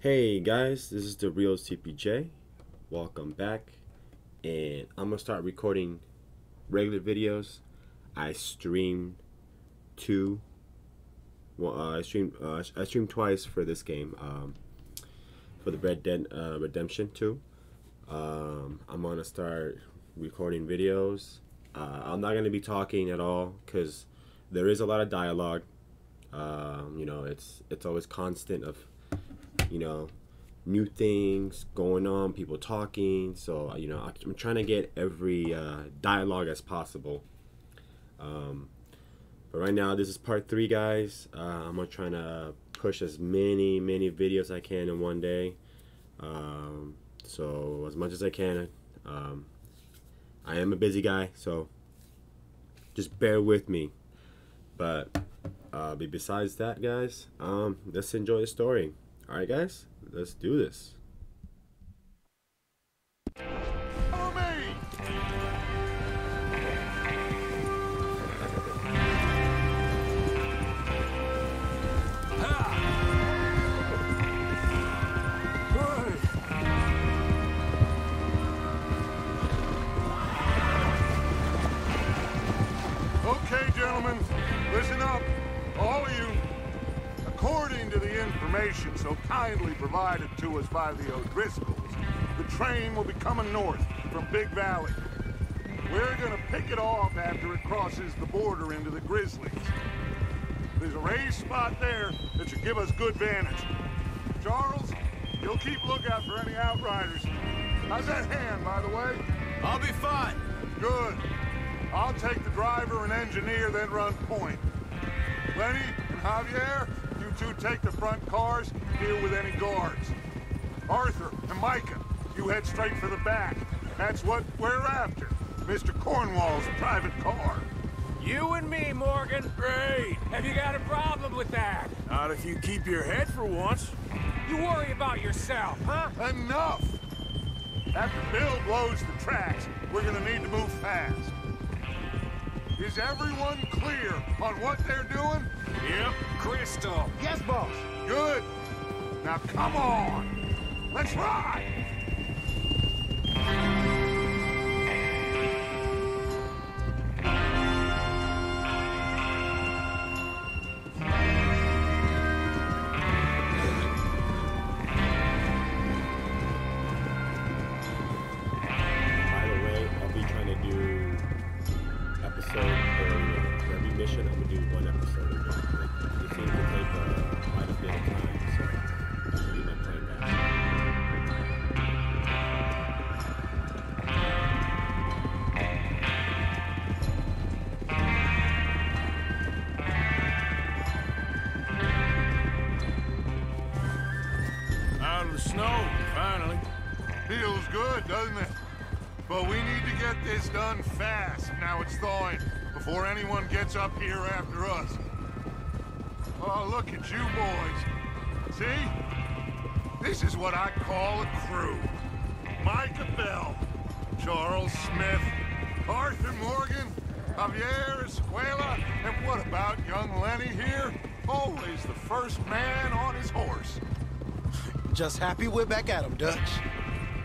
Hey guys, this is the real CPJ. Welcome back, and I'm gonna start recording regular videos. I streamed two. Well, uh, I streamed. Uh, I streamed twice for this game. Um, for the Red Dead uh, Redemption 2. Um, I'm gonna start recording videos. Uh, I'm not gonna be talking at all because there is a lot of dialogue. Um, you know, it's it's always constant of you know, new things going on, people talking. So, you know, I'm trying to get every uh, dialogue as possible. Um, but right now, this is part three, guys. Uh, I'm gonna try to push as many, many videos I can in one day. Um, so, as much as I can. Um, I am a busy guy, so just bear with me. But uh, besides that, guys, um, let's enjoy the story. All right, guys, let's do this. By the O'Driscolls, the train will be coming north from Big Valley. We're gonna pick it off after it crosses the border into the Grizzlies. There's a raised spot there that should give us good vantage. Charles, you'll keep lookout for any outriders. How's that hand, by the way? I'll be fine. Good. I'll take the driver and engineer, then run point. Lenny and Javier, you two take the front cars, deal with any guards. Arthur and Micah, you head straight for the back. That's what we're after. Mr. Cornwall's private car. You and me, Morgan. Great. Have you got a problem with that? Not if you keep your head for once. You worry about yourself, huh? Enough! After Bill blows the tracks, we're gonna need to move fast. Is everyone clear on what they're doing? Yep. Crystal. Yes, boss. Good. Now come on. Let's ride. Here after us. Oh, look at you boys. See? This is what I call a crew. Micah Bell, Charles Smith, Arthur Morgan, Javier Escuela, and what about young Lenny here? Always the first man on his horse. Just happy we're back at 'em, Dutch.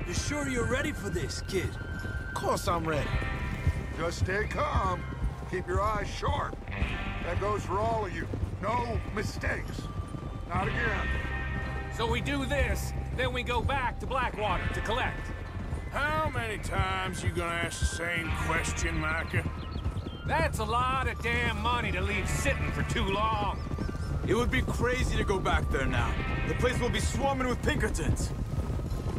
You sure you're ready for this, kid? Of course I'm ready. Just stay calm. Keep your eyes sharp. That goes for all of you. No mistakes. Not again. So we do this, then we go back to Blackwater to collect. How many times you gonna ask the same question, Micah? That's a lot of damn money to leave sitting for too long. It would be crazy to go back there now. The place will be swarming with Pinkertons.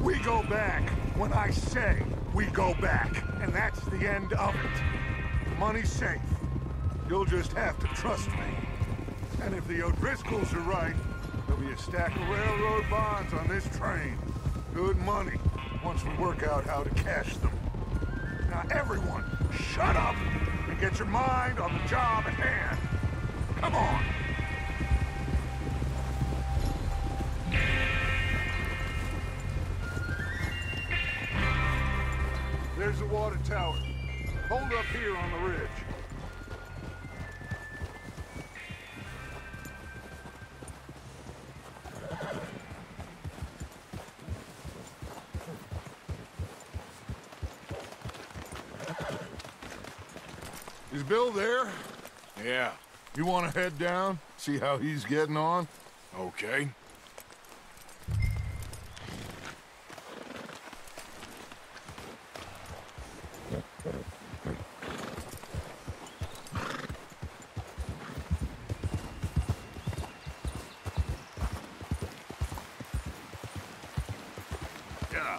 We go back when I say we go back. And that's the end of it. The money's safe. You'll just have to trust me. And if the O'Driscolls are right, there'll be a stack of railroad bonds on this train. Good money, once we work out how to cash them. Now everyone, shut up and get your mind on the job at hand. Come on. There's the water tower. Hold up here on the ridge. Bill there? Yeah, You want to head down? See how he's getting on? okay. Yeah.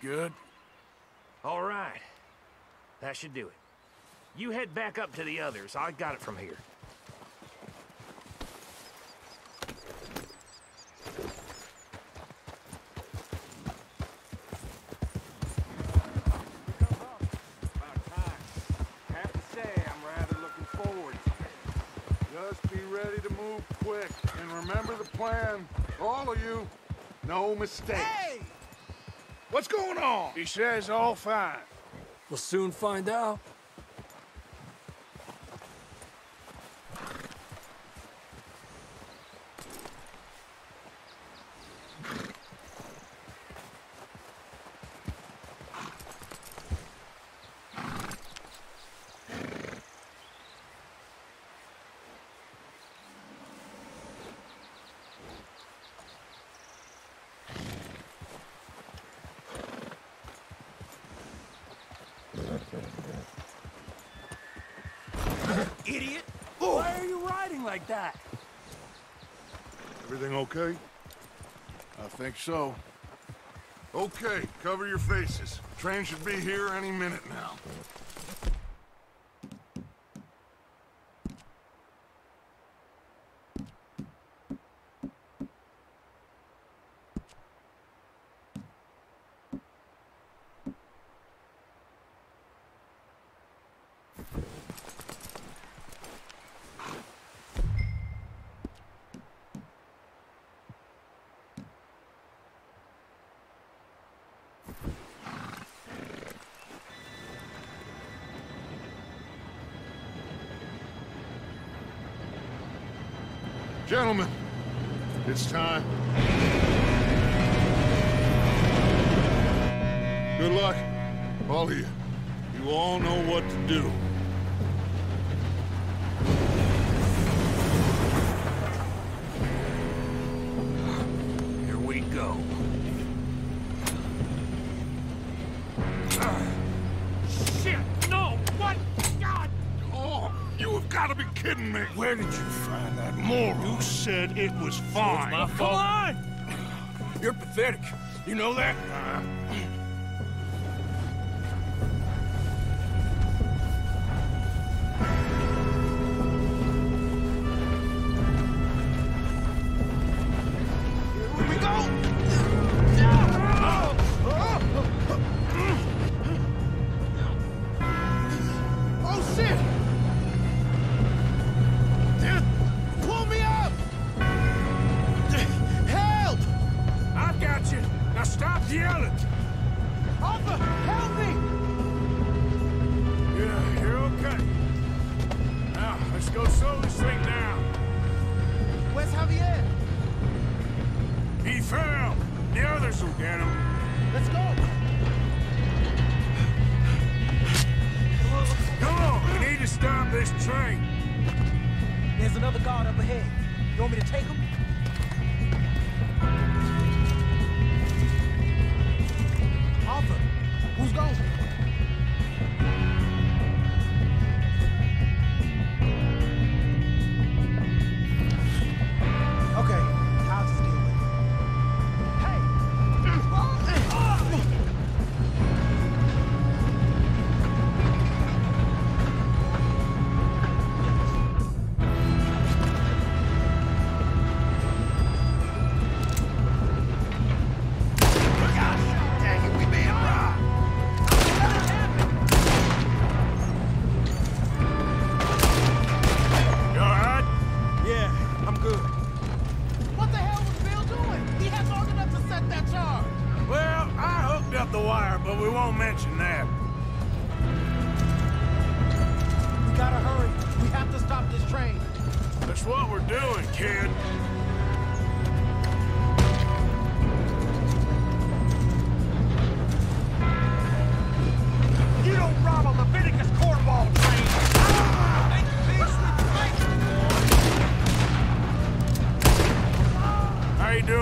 good. All right. That should do it. You head back up to the others. I got it from here. About. Have to say, I'm rather looking forward. Just be ready to move quick. And remember the plan. All of you. No mistakes. Hey! What's going on? He says all fine. We'll soon find out. Idiot! Why are you riding like that? Everything okay? I think so. Okay, cover your faces. Train should be here any minute now. Gentlemen, it's time. Said it was fine. my fault. on! You're pathetic. You know that? Here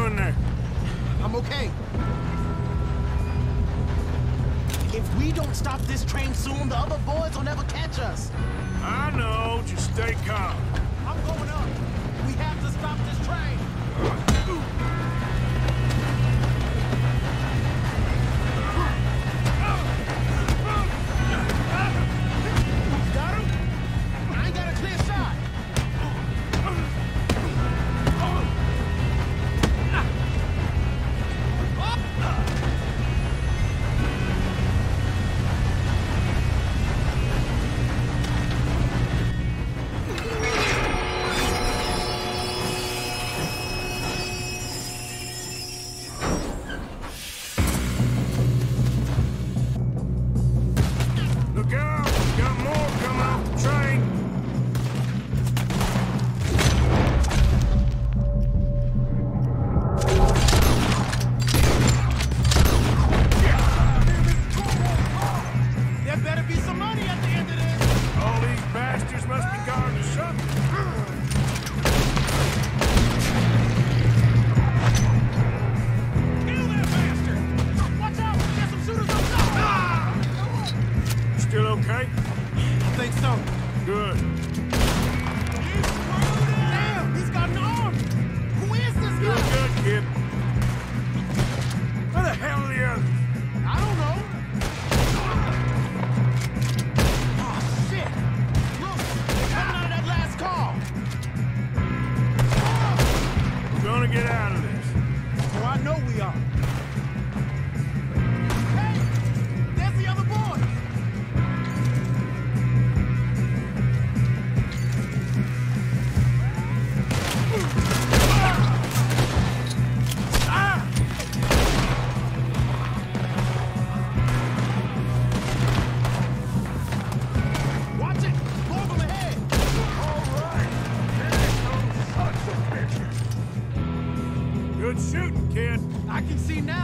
doing there? I'm okay. If we don't stop this train soon, the other boys will never catch us. I know, just stay calm. I'm going up. We have to stop this train.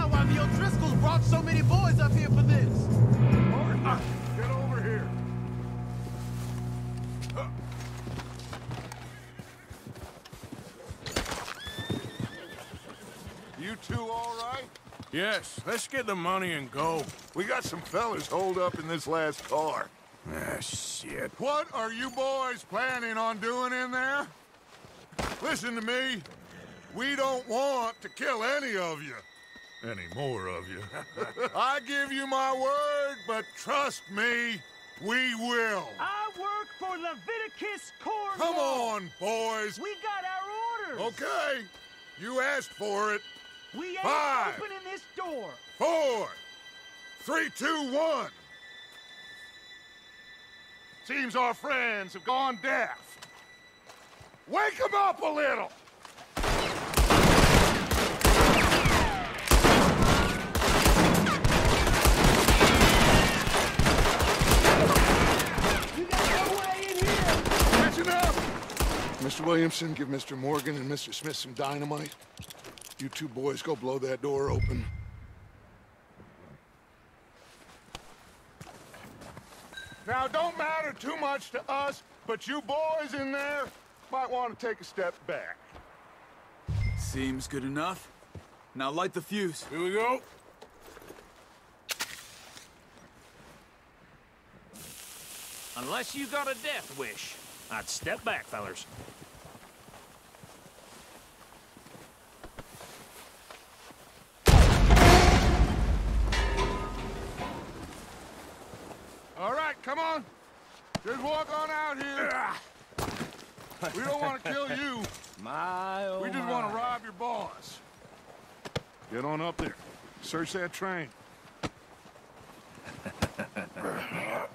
Can see now why the O'Driscolls brought so many boys up here for this. Marston, get over here. You two all right? Yes, let's get the money and go. We got some fellas holed up in this last car. Ah, shit. What are you boys planning on doing in there? Listen to me. We don't want to kill any of you. Any more of you. I give you my word, but trust me, we will. I work for Leviticus Cornwall. Come on, boys. We got our orders. Okay. You asked for it. We ain't Five. opening this door. Four. Three, two, one. Seems our friends have gone deaf. Wake them up a little. Catching up. Mr. Williamson, give Mr. Morgan and Mr. Smith some dynamite. You two boys go blow that door open. Now, don't matter too much to us, but you boys in there might want to take a step back. Seems good enough. Now light the fuse. Here we go. Unless you got a death wish, I'd step back, fellers. All right, come on. Just walk on out here. We don't want to kill you. My, oh We just want to rob your boss. Get on up there. Search that train.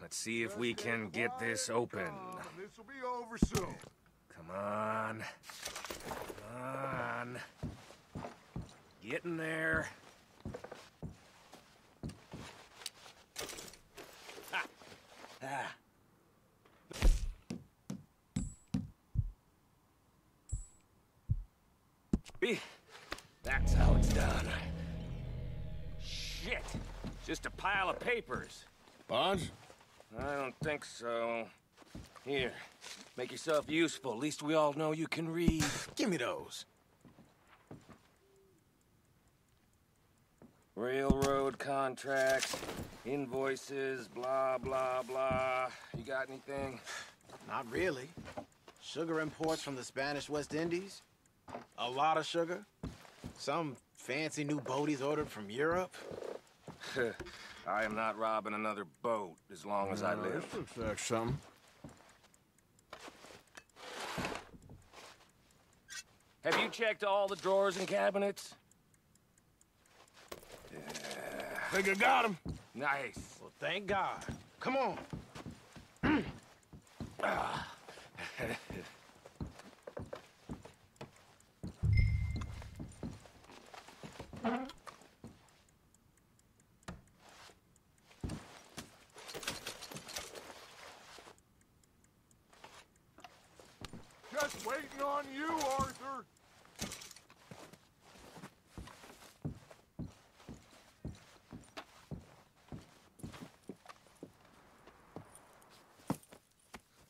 let's see if we can get this open. This'll be over soon. Come on. Come on. Getting there. Ah. Ah. That's how it's done. Shit! Just a pile of papers. Bonds? I don't think so. Here, make yourself useful. At least we all know you can read. Give me those. Railroad contracts, invoices, blah, blah, blah. You got anything? Not really. Sugar imports from the Spanish West Indies. A lot of sugar. Some fancy new boat he's ordered from Europe. I am not robbing another boat as long as I live. This looks like something. Have you checked all the drawers and cabinets? Think I got him. Nice. Well, thank God. Come on. Just waiting on you, Arthur.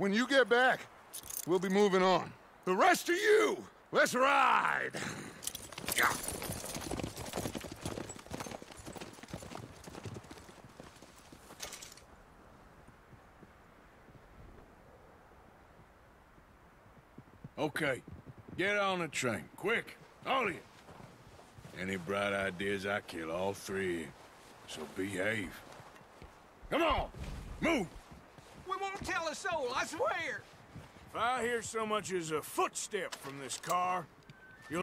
When you get back, we'll be moving on. The rest of you, let's ride! Okay. Get on the train. Quick. All of you. Any bright ideas, I kill all three. So behave. Come on! Move! We won't tell a soul, I swear. If I hear so much as a footstep from this car, you'll...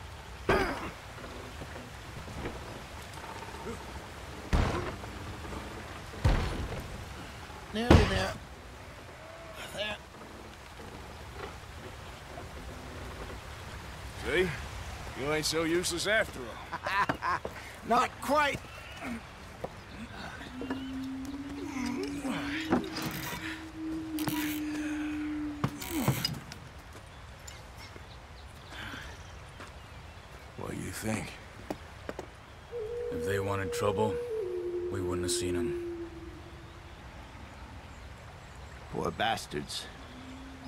Nearly there. There. See? You ain't so useless after all. Not quite. What do you think? If they wanted trouble, we wouldn't have seen them. Poor bastards.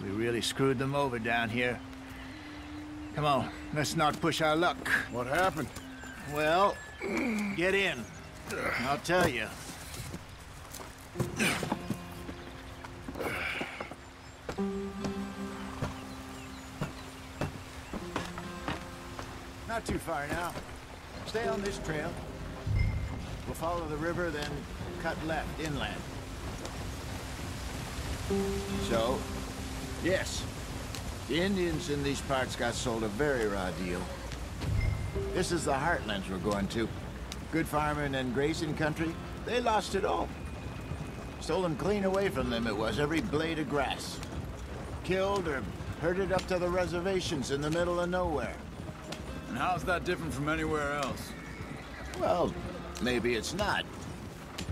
We really screwed them over down here. Come on, let's not push our luck. What happened? Well, get in. I'll tell you. Not too far now. Stay on this trail. We'll follow the river, then cut left inland. So, yes, the Indians in these parts got sold a very raw deal. This is the heartlands we're going to. Good farming and grazing country, they lost it all. Stolen clean away from them it was, every blade of grass. Killed or herded up to the reservations in the middle of nowhere. And how's that different from anywhere else? Well, maybe it's not.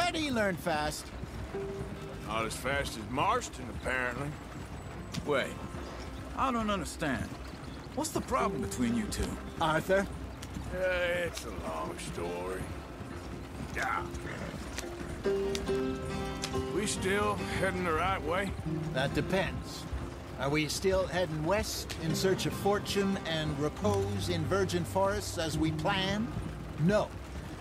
But he learned fast. Not as fast as Marston, apparently. Wait, I don't understand. What's the problem between you two? Arthur? Uh, it's a long story. Yeah. We still heading the right way? That depends. Are we still heading west in search of fortune and repose in virgin forests as we planned? No.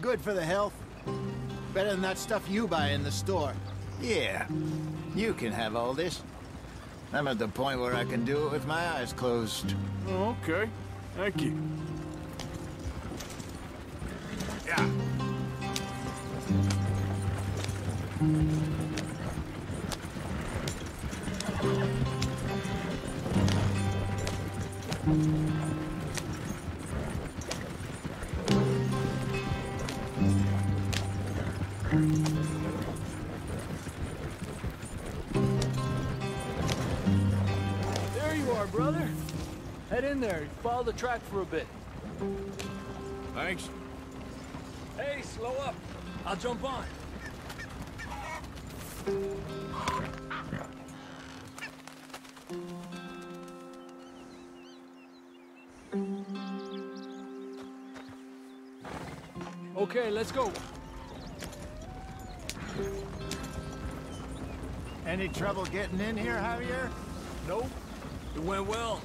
Good for the health. Better than that stuff you buy in the store. Yeah, you can have all this. I'm at the point where I can do it with my eyes closed. Oh, okay. Thank you. Yeah. There in there. Follow the track for a bit. Thanks. Hey, slow up. I'll jump on. Okay, let's go. Any trouble getting in here, Javier? Nope. It went well.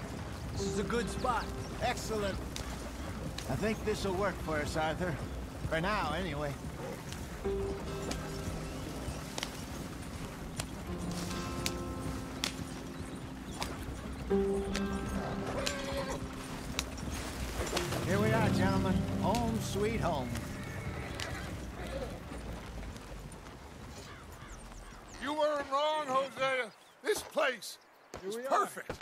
This is a good spot. Excellent. I think this'll work for us, Arthur. For now, anyway. Here we are, gentlemen. Home sweet home. You weren't wrong, Hosea. This place is perfect.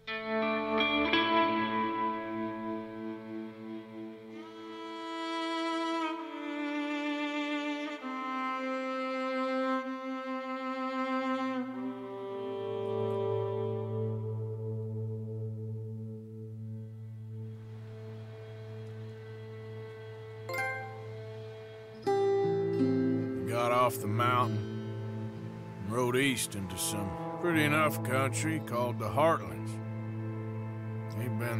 We got off the mountain and rode east into some pretty enough country called the Heartlands.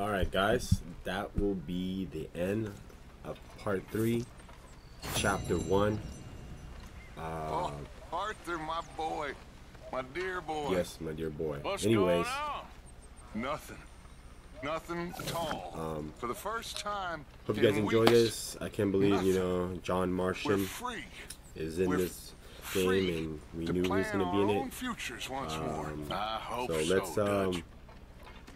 All right, guys, that will be the end of part three, chapter one. Uh, Oh, Arthur, my boy. My dear boy. yes, my dear boy. What's Anyways, going on? Nothing. Nothing at all. Um, For the first time Hope you guys enjoy weeks, this. I can't believe, you know, John Marston free. is in We're this game, and we knew he was going to be in it. own futures once more. Um, I hope so so, let's um.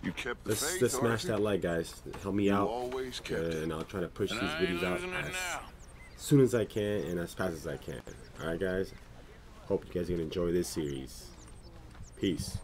You kept the let's faith, let's smash that like, guys. Help me out, always kept uh, it. and I'll try to push And these I videos out as soon as I can and as fast as I can. All right, guys. Hope you guys are gonna enjoy this series. Peace.